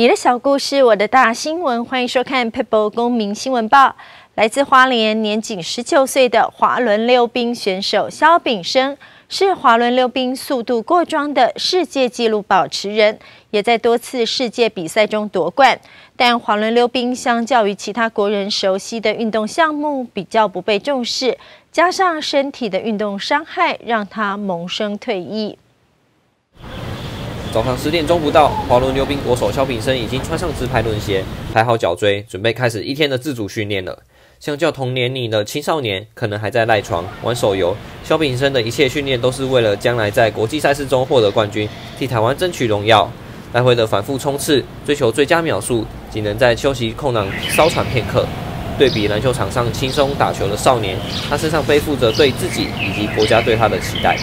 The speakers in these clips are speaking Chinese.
你的小故事，我的大新闻，欢迎收看《People 公民新闻报》。来自花莲，年仅十九岁的滑轮溜冰选手肖炳生，是滑轮溜冰速度过桩的世界纪录保持人，也在多次世界比赛中夺冠。但滑轮溜冰相较于其他国人熟悉的运动项目，比较不被重视，加上身体的运动伤害，让他萌生退役。早上十点钟不到，滑轮溜冰国手肖炳生已经穿上直排轮鞋，排好脚锥，准备开始一天的自主训练了。相较同年龄的青少年，可能还在赖床玩手游，肖炳生的一切训练都是为了将来在国际赛事中获得冠军，替台湾争取荣耀。来回的反复冲刺，追求最佳秒数，仅能在休息空档稍喘片刻。对比篮球场上轻松打球的少年，他身上背负着对自己以及国家对他的期待。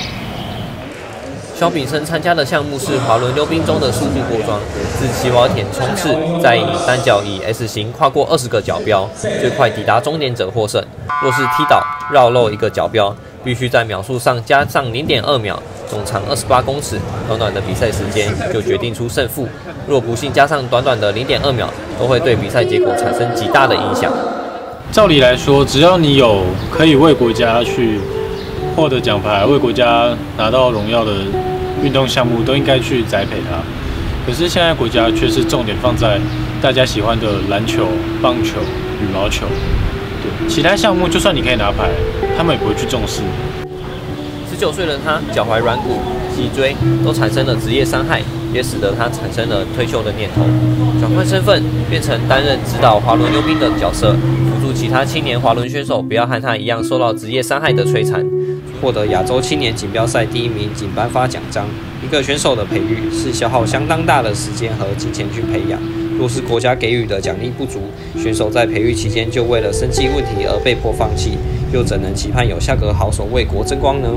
肖炳生参加的项目是滑轮溜冰中的速度过桩，自起跑点冲刺，再以单脚以 S 型跨过二十个角标，最快抵达终点者获胜。若是踢倒绕漏一个角标，必须在秒数上加上零点二秒，总长二十八公尺。短短的比赛时间就决定出胜负。若不幸加上短短的零点二秒，都会对比赛结果产生极大的影响。照理来说，只要你有可以为国家去。获得奖牌、为国家拿到荣耀的运动项目，都应该去栽培他。可是现在国家却是重点放在大家喜欢的篮球、棒球、羽毛球，对其他项目，就算你可以拿牌，他们也不会去重视。十九岁的他，脚踝软骨、脊椎都产生了职业伤害，也使得他产生了退休的念头。转换身份，变成担任指导滑轮溜冰的角色，辅助其他青年滑轮选手，不要和他一样受到职业伤害的摧残。获得亚洲青年锦标赛第一名，仅颁发奖章。一个选手的培育是消耗相当大的时间和金钱去培养。若是国家给予的奖励不足，选手在培育期间就为了生计问题而被迫放弃，又怎能期盼有下个好手为国争光呢？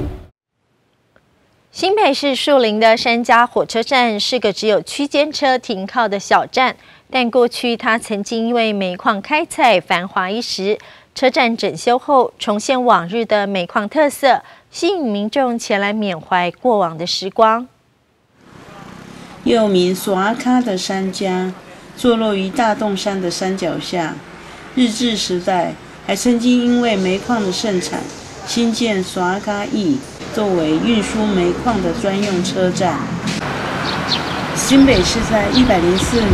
新北市树林的山家火车站是个只有区间车停靠的小站，但过去它曾经因为煤矿开采繁华一时。车站整修后，重现往日的煤矿特色，吸引民众前来缅怀过往的时光。又名索阿卡的山家，坐落于大洞山的山脚下。日治时代，还曾经因为煤矿的盛产，新建索阿卡驿，作为运输煤矿的专用车站。新北市在一百零四年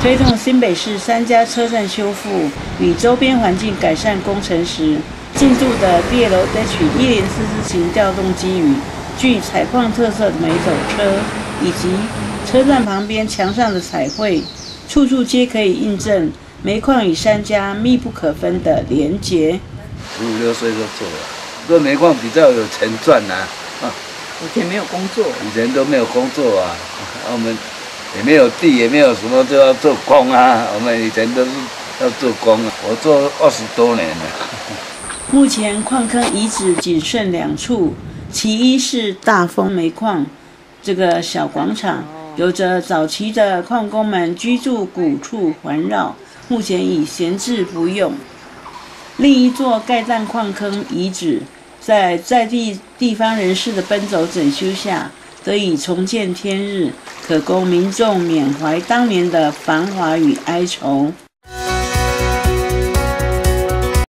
推动新北市三家车站修复与周边环境改善工程时，进驻的 DLH 一零四四型调动机与具采矿特色的煤斗车，以及车站旁边墙上的彩绘，处处皆可以印证煤矿与三家密不可分的连结。十五六岁就做了，做煤矿比较有钱赚呐。以前没有工作，以前都没有工作啊，我们也没有地，也没有什么，就要做工啊。我们以前都是要做工啊，我做二十多年了。目前矿坑遗址仅剩两处，其一是大丰煤矿这个小广场，有着早期的矿工们居住古处环绕，目前已闲置不用。另一座盖蛋矿坑遗址。在在地地方人士的奔走整修下，得以重见天日，可供民众缅怀当年的繁华与哀愁。